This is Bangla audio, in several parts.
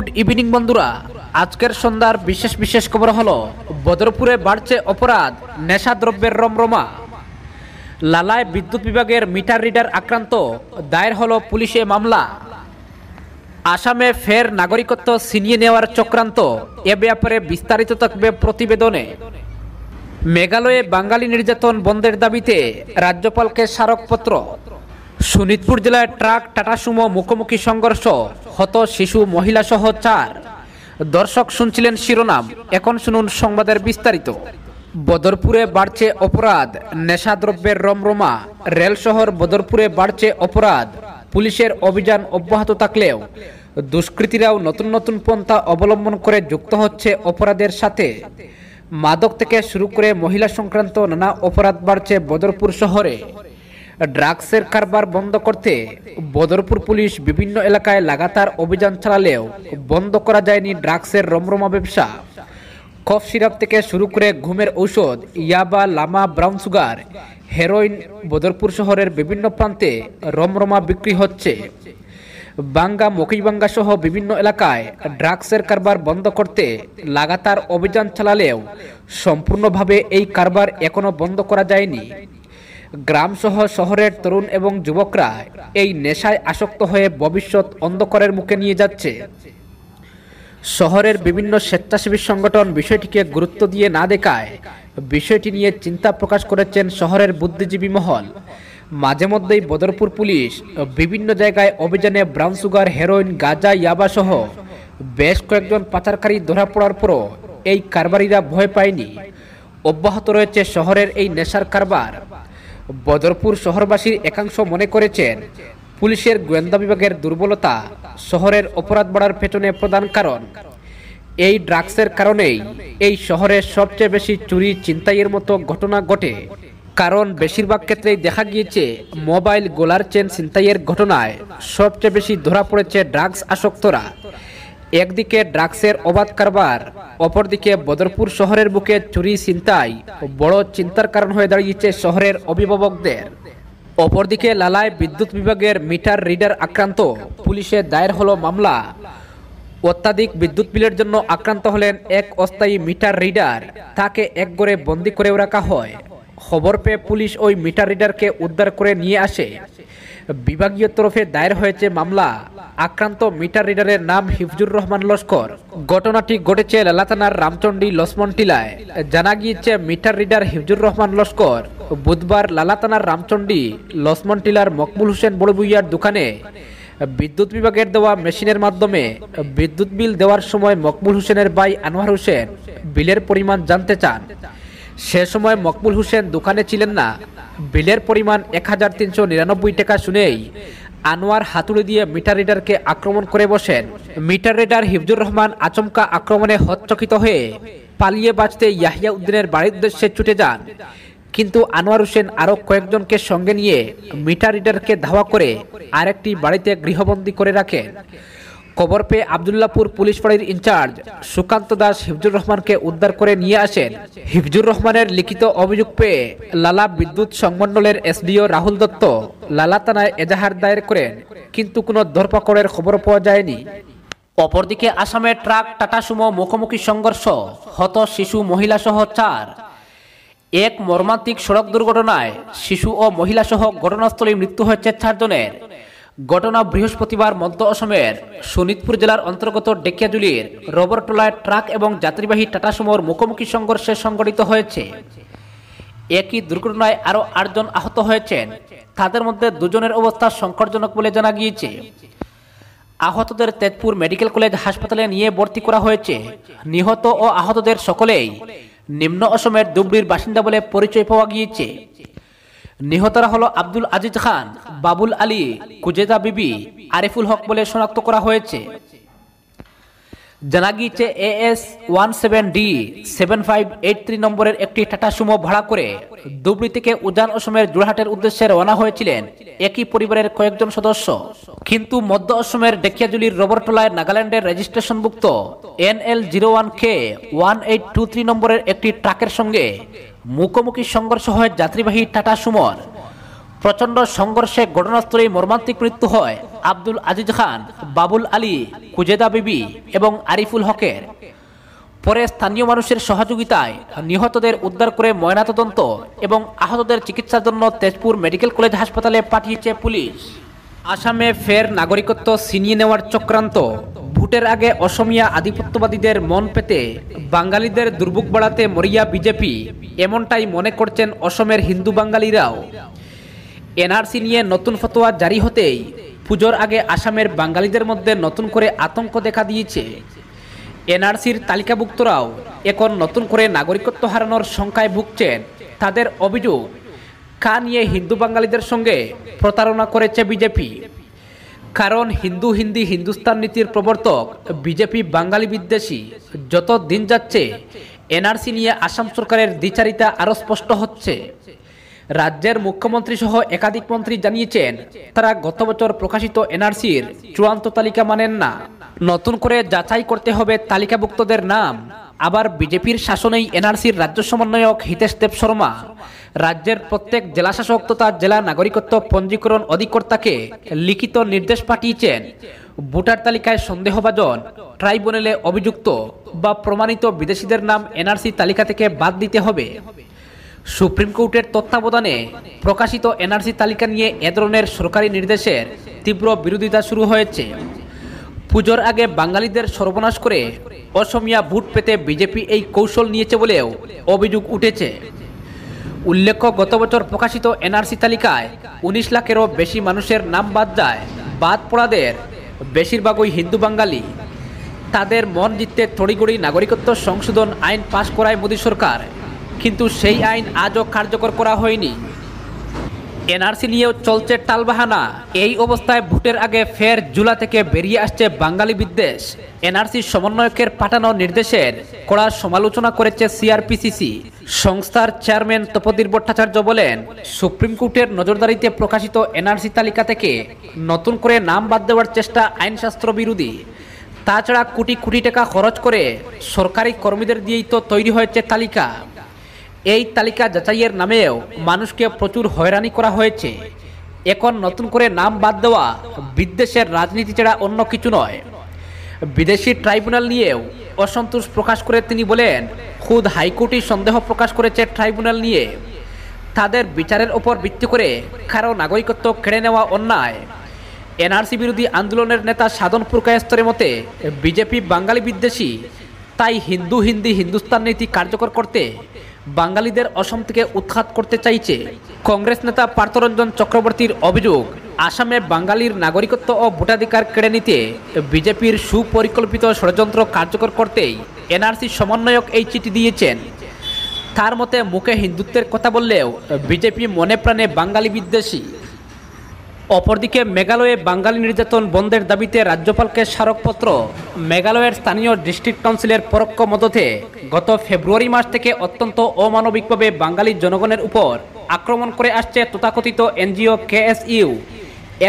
গুড ইভিনিং বন্ধুরা। আজকের সন্ধ্যার বিশেষ বিশেষ খবর হলো, বদরপুরে বাড়ছে অপরাধ নেশাদ্রব্যের রমরমা। লালায় বিদ্যুৎ বিভাগের মিটার রিডার আক্রান্ত, দায়ের হলো পুলিশে মামলা। আসামে ফের নাগরিকত্ব ছিনিয়ে নেওয়ার চক্রান্ত, এ ব্যাপারে বিস্তারিত থাকবে প্রতিবেদনে। মেঘালয়ে বাঙালি নির্যাতন বন্ধের দাবিতে রাজ্যপালকে স্মারকপত্র। শোনিতপুর জেলায় ট্রাক, টাটা সুমো মুখোমুখি সংঘর্ষ। হত শিশু মহিলা সহ চার। দর্শক শুনছিলেন শিরোনাম। এখন শুনুন সংবাদের বিস্তারিত। বদরপুরে বাড়ছে অপরাধ। নেশাদ্রব্যের রমরমা। রেল শহর বদরপুরে বাড়ছে অপরাধ। পুলিশের অভিযান অব্যাহত থাকলেও দুষ্কৃতীরাও নতুন নতুন পন্থা অবলম্বন করে যুক্ত হচ্ছে অপরাধের সাথে। মাদক থেকে শুরু করে মহিলা সংক্রান্ত নানা অপরাধ বাড়ছে বদরপুর শহরে। ড্রাগসের কারবার বন্ধ করতে বদরপুর পুলিশ বিভিন্ন এলাকায় লাগাতার অভিযান চালালেও বন্ধ করা যায়নি ড্রাগসের রমরমা ব্যবসা। কফ সিরাপ থেকে শুরু করে ঘুমের ঔষধ, ইয়াবা, লামা, ব্রাউন সুগার, হেরোইন বদরপুর শহরের বিভিন্ন প্রান্তে রমরমা বিক্রি হচ্ছে। বাঙ্গা, মকিবাঙ্গা সহ বিভিন্ন এলাকায় ড্রাগসের কারবার বন্ধ করতে লাগাতার অভিযান চালালেও সম্পূর্ণভাবে এই কারবার এখনও বন্ধ করা যায়নি। গ্রামসহ শহরের তরুণ এবং যুবকরা এই নেশায় আসক্ত হয়ে ভবিষ্যৎ অন্ধকারের মুখে নিয়ে যাচ্ছে। শহরের বিভিন্ন স্বেচ্ছাসেবী সংগঠন বিষয়টিকে গুরুত্ব দিয়ে না দেখায়, বিষয়টি নিয়ে চিন্তা প্রকাশ করেছেন শহরের বুদ্ধিজীবী মহল। মাঝে মধ্যেই বদরপুর পুলিশ, বিভিন্ন জায়গায় অভিযানে ব্রাউন সুগার, হেরোইন, গাঁজা, ইয়াবা সহ বেশ কয়েকজন পাচারকারী ধরা পড়ার পরও এই কারবারিরা ভয় পায়নি। অব্যাহত রয়েছে শহরের এই নেশার কারবার। বদরপুর শহরবাসীর একাংশ মনে করেছেন, পুলিশের গোয়েন্দা বিভাগের দুর্বলতা শহরের অপরাধ বাড়ার পেছনে প্রধান কারণ। এই ড্রাগসের কারণেই এই শহরে সবচেয়ে বেশি চুরি চিন্তাইয়ের মতো ঘটনা ঘটে। কারণ বেশিরভাগ ক্ষেত্রেই দেখা গিয়েছে, মোবাইল গোলার চেন ছিনতাইয়ের ঘটনায় সবচেয়ে বেশি ধরা পড়েছে ড্রাগস আসক্তরা। একদিকে ড্রাগসের অবাধ কারবার, অপরদিকে বদরপুর শহরের বুকে চুরি ছিনতাই বড় চিন্তার কারণ হয়ে দাঁড়িয়েছে শহরের অভিভাবকদের। অপরদিকে লালায় বিদ্যুৎ বিভাগের মিটার রিডার আক্রান্ত, পুলিশে দায়ের হলো মামলা। অত্যাধিক বিদ্যুৎ বিলের জন্য আক্রান্ত হলেন এক অস্থায়ী মিটার রিডার, তাকে এক গড়ে বন্দি করেও রাখা হয়। খবর পেয়ে পুলিশ ওই মিটার রিডারকে উদ্ধার করে নিয়ে আসে। বিভাগীয় তরফে দায়ের হয়েছে মামলা। আক্রান্ত মিটার রিডারের নাম হিফজুর রহমান লস্কর। ঘটনাটি ঘটেছে লালাতানার রামচন্ডী লক্ষ্মণ টিলায়। জানা গিয়েছে, মিটার রিডার হিফজুর রহমান লস্কর বুধবার লালাতানার রামচন্ডী লক্ষ্মণ টিলার মকবুল হোসেন বড়বুইয়ার দোকানে বিদ্যুৎ বিভাগের দেওয়া মেশিনের মাধ্যমে বিদ্যুৎ বিল দেওয়ার সময় মকবুল হোসেনের ভাই আনোয়ার হোসেন বিলের পরিমাণ জানতে চান। সে সময় মকবুল হোসেন দোকানে ছিলেন না। বিলের পরিমাণ এক হাজার তিনশো নিরানব্বই টাকা শুনেই আনোয়ার হাতুড়ি দিয়ে মিটার রিডারকে আক্রমণ করে বসেন। মিটার রিডার হিফজুর রহমান আচমকা আক্রমণে হতচকিত হয়ে পালিয়ে বাঁচতে ইয়াহিয়া উদ্দিনের বাড়ির উদ্দেশ্যে ছুটে যান। কিন্তু আনোয়ার হোসেন আরও কয়েকজনকে সঙ্গে নিয়ে মিটার রিডারকে ধাওয়া করে আরেকটি বাড়িতে গৃহবন্দী করে রাখেন। খবর পেয়ে আবদুল্লাপুর পুলিশ ফাঁড়ির ইনচার্জ সুকান্ত দাস হিফজুর রহমানকে উদ্ধার করে নিয়ে আসেন। হিফজুর রহমানের লিখিত অভিযোগ পেয়ে লালা বিদ্যুৎ সংমণ্ডলের এসডিও রাহুল দত্ত লালা থানায় এজাহার দায়ের করেন, কিন্তু কোনো ধরপাকড়ের খবর পাওয়া যায়নি। অপরদিকে আসামের ট্রাক, টাটা সুমো, মুখোমুখি সংঘর্ষ, হত শিশু মহিলা সহ চার। এক মর্মান্তিক সড়ক দুর্ঘটনায় শিশু ও মহিলা সহ ঘটনাস্থলে মৃত্যু হয়েছে চারজনের। ঘটনা বৃহস্পতিবার মধ্য অসমের শোনিতপুর জেলার অন্তর্গত ডেকিয়াজুলির রবরটোলায় ট্রাক এবং যাত্রীবাহী টাটা সুমোর মুখোমুখি সংঘর্ষে সংঘটিত হয়েছে। একই দুর্ঘটনায় আরও আটজন আহত হয়েছেন। তাদের মধ্যে দুজনের অবস্থা সংকটজনক বলে জানা গিয়েছে। আহতদের তেজপুর মেডিকেল কলেজ হাসপাতালে নিয়ে ভর্তি করা হয়েছে। নিহত ও আহতদের সকলেই নিম্ন অসমের দুবড়ির বাসিন্দা বলে পরিচয় পাওয়া গিয়েছে। নিহতরা হলো আব্দুল আজিজ খান, বাবুল আলী, কুজেদা বিবি, আরিফুল হক বলে শনাক্ত করা হয়েছে। জানা গিয়েছে A S one seven D seven five eight three নম্বরের একটি টাটা সুমো ভাড়া করে দুবড়ি থেকে উজান অসমের জোড়হাটের উদ্দেশ্যে রওনা হয়েছিলেন একই পরিবারের কয়েকজন সদস্য। কিন্তু মধ্য অসমের ডেকিয়াজুলির রবরটোলায় নাগাল্যান্ডের রেজিস্ট্রেশনভুক্ত N L zero one K one eight two three নম্বরের একটি ট্রাকের সঙ্গে মুখোমুখি সংঘর্ষ হয় যাত্রীবাহী টাটা সুমোর। প্রচণ্ড সংঘর্ষে ঘটনাস্থলেই মর্মান্তিক মৃত্যু হয় আব্দুল আজিজ খান, বাবুল আলী কুজেদা বিবি এবং আরিফুল হকের। পরে স্থানীয় মানুষের সহযোগিতায় নিহতদের উদ্ধার করে ময়নাতদন্ত এবং আহতদের চিকিৎসার জন্য তেজপুর মেডিকেল কলেজ হাসপাতালে পাঠিয়েছে পুলিশ। আসামে ফের নাগরিকত্ব ছিনিয়ে নেওয়ার চক্রান্ত। ভোটের আগে অসমিয়া আধিপত্যবাদীদের মন পেতে বাঙালিদের দুর্ভোগ বাড়াতে মরিয়া বিজেপি এমনটাই মনে করছেন অসমের হিন্দু বাঙালিরাও। এনআরসি নিয়ে নতুন ফতোয়া জারি হতেই পুজোর আগে আসামের বাঙালিদের মধ্যে নতুন করে আতঙ্ক দেখা দিয়েছে। এনআরসির তালিকাভুক্তরাও এখন নতুন করে নাগরিকত্ব হারানোর সংখ্যায় ভুগছেন। তাদের অভিযোগ কা নিয়ে হিন্দু বাঙালিদের সঙ্গে প্রতারণা করেছে বিজেপি। কারণ হিন্দু হিন্দি হিন্দুস্তান নীতির প্রবর্তক বিজেপি বাঙালি বিদ্বেষী। যত দিন যাচ্ছে, এনআরসি নিয়ে আসাম সরকারের দ্বিচারিতা আরও স্পষ্ট হচ্ছে। রাজ্যের মুখ্যমন্ত্রী সহ একাধিক মন্ত্রী জানিয়েছেন, তারা গত বছর প্রকাশিত এনআরসির চূড়ান্ত তালিকা মানেন না। নতুন করে যাচাই করতে হবে তালিকাভুক্তদের নাম। আবার বিজেপির শাসনেই এনআরসির রাজ্য সমন্বয়ক হিতেশ দেব শর্মা রাজ্যের প্রত্যেক জেলাশাসক তথা জেলা নাগরিকত্ব পঞ্জীকরণ অধিকর্তাকে লিখিত নির্দেশ পাঠিয়েছেন। ভোটার তালিকায় সন্দেহভাজন ট্রাইব্যুনালে অভিযুক্ত বা প্রমাণিত বিদেশিদের নাম এনআরসি তালিকা থেকে বাদ দিতে হবে। সুপ্রিম কোর্টের তত্ত্বাবধানে প্রকাশিত এনআরসি তালিকা নিয়ে এ ধরনের সরকারি নির্দেশের তীব্র বিরোধিতা শুরু হয়েছে। পুজোর আগে বাঙালিদের সর্বনাশ করে অসমিয়া ভোট পেতে বিজেপি এই কৌশল নিয়েছে বলেও অভিযোগ উঠেছে। উল্লেখ্য, গত বছর প্রকাশিত এনআরসি তালিকায় উনিশ লাখেরও বেশি মানুষের নাম বাদ যায় বাদ পড়াদের বেশিরভাগই হিন্দু বাঙালি। তাদের মন জিততে তড়িগড়ি নাগরিকত্ব সংশোধন আইন পাশ করায় মোদী সরকার। কিন্তু সেই আইন আজও কার্যকর করা হয়নি। এনআরসি নিয়েও চলছে টালবাহানা। এই অবস্থায় ভোটের আগে ফের জুলা থেকে বেরিয়ে আসছে বাঙালি বিদ্বেষ। এনআরসি সমন্বয়কের পাঠানো নির্দেশের কড়া সমালোচনা করেছে সিআরপিসিসি। সংস্থার চেয়ারম্যান তপদীর ভট্টাচার্য বলেন, সুপ্রিম কোর্টের নজরদারিতে প্রকাশিত এনআরসি তালিকা থেকে নতুন করে নাম বাদ দেওয়ার চেষ্টা আইনশাস্ত্র বিরোধী। তাছাড়া কোটি কোটি টাকা খরচ করে সরকারি কর্মীদের দিয়েই তো তৈরি হয়েছে তালিকা। এই তালিকা যাচাইয়ের নামেও মানুষকে প্রচুর হয়রানি করা হয়েছে। এখন নতুন করে নাম বাদ দেওয়া বিদ্বেষের রাজনীতি ছাড়া অন্য কিছু নয়। বিদেশি ট্রাইব্যুনাল নিয়েও অসন্তোষ প্রকাশ করে তিনি বলেন, খুদ হাইকোর্টই সন্দেহ প্রকাশ করেছে ট্রাইব্যুনাল নিয়ে। তাদের বিচারের ওপর ভিত্তি করে কারও নাগরিকত্ব কেড়ে নেওয়া অন্যায়। এনআরসি বিরোধী আন্দোলনের নেতা সাধন পুরকায়স্তরের মতে, বিজেপি বাঙালি বিদ্বেষী, তাই হিন্দু হিন্দি হিন্দুস্তান নীতি কার্যকর করতে বাঙালিদের অসম থেকে উৎখাত করতে চাইছে কংগ্রেস নেতা পার্থরঞ্জন চক্রবর্তীর অভিযোগ, আসামে বাঙালির নাগরিকত্ব ও ভোটাধিকার কেড়ে নিতে বিজেপির সুপরিকল্পিত ষড়যন্ত্র কার্যকর করতেই এনআরসি সমন্বয়ক এই চিঠি দিয়েছেন। তার মতে মুখে হিন্দুত্বের কথা বললেও বিজেপি মনে প্রাণে বাঙালি বিদ্বেষী। অপরদিকে মেঘালয়ে বাঙালি নির্যাতন বন্ধের দাবিতে রাজ্যপালকে স্মারকপত্র। মেঘালয়ের স্থানীয় ডিস্ট্রিক্ট কাউন্সিলের পরোক্ষ মদতে গত ফেব্রুয়ারি মাস থেকে অত্যন্ত অমানবিকভাবে বাঙালি জনগণের উপর আক্রমণ করে আসছে তথাকথিত এনজিও, কেএসইউ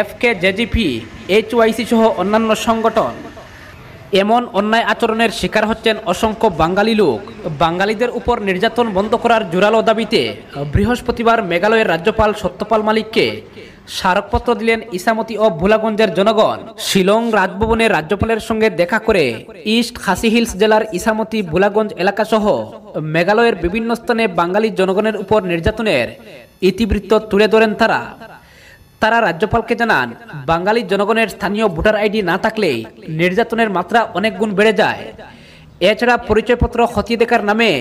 এফকে জেজিপি এইচওয়াইসি সহ অন্যান্য সংগঠন। এমন অন্যায় আচরণের শিকার হচ্ছেন অসংখ্য বাঙালি লোক। বাঙালিদের উপর নির্যাতন বন্ধ করার জোরালো দাবিতে বৃহস্পতিবার মেঘালয়ের রাজ্যপাল সত্যপাল মালিককে স্মারকপত্র দিলেন ইসামতি ও ভোলাগঞ্জের জনগণ। শিলং রাজভবনে রাজ্যপালের সঙ্গে দেখা করে ইস্ট খাসি হিলস জেলার ইসামতি ভোলাগঞ্জ এলাকাসহ মেঘালয়ের বিভিন্ন স্থানে বাঙালি জনগণের উপর নির্যাতনের ইতিবৃত্ত তুলে ধরেন তারা। তারা রাজ্যপালকে জানান, বাঙালি জনগণের স্থানীয় ভোটার আইডি না থাকলে নির্যাতনের মাত্রা অনেক গুণ বেড়ে যায়। এছাড়া পরিচয়পত্র খতিয়ে দেখার নামে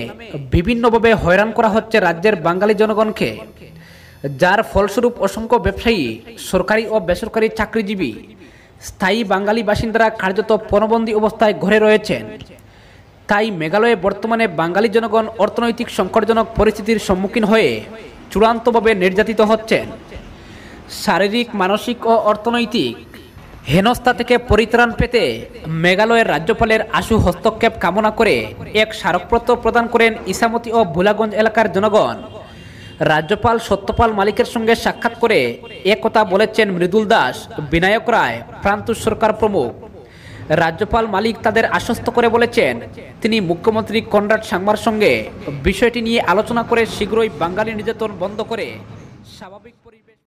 বিভিন্নভাবে হয়রান করা হচ্ছে রাজ্যের বাঙালি জনগণকে, যার ফলস্বরূপ অসংখ্য ব্যবসায়ী, সরকারি ও বেসরকারি চাকরিজীবী, স্থায়ী বাঙালি বাসিন্দারা কার্যত পণবন্দী অবস্থায় ঘরে রয়েছেন। তাই মেঘালয়ে বর্তমানে বাঙালি জনগণ অর্থনৈতিক সংকটজনক পরিস্থিতির সম্মুখীন হয়ে চূড়ান্তভাবে নির্যাতিত হচ্ছেন। শারীরিক, মানসিক ও অর্থনৈতিক হেনস্থা থেকে পরিত্রাণ পেতে মেঘালয়ের রাজ্যপালের আশু হস্তক্ষেপ কামনা করে এক স্মারকপত্র প্রদান করেন ইসামতি ও ভোলাগঞ্জ এলাকার জনগণ। রাজ্যপাল সত্যপাল মালিকের সঙ্গে সাক্ষাৎ করে একথা বলেছেন মৃদুল দাস, বিনায়ক রায় প্রান্তুষ সরকার প্রমুখ। রাজ্যপাল মালিক তাদের আশ্বস্ত করে বলেছেন, তিনি মুখ্যমন্ত্রী কনরাড সাংমার সঙ্গে বিষয়টি নিয়ে আলোচনা করে শীঘ্রই বাঙালি নির্যাতন বন্ধ করে স্বাভাবিক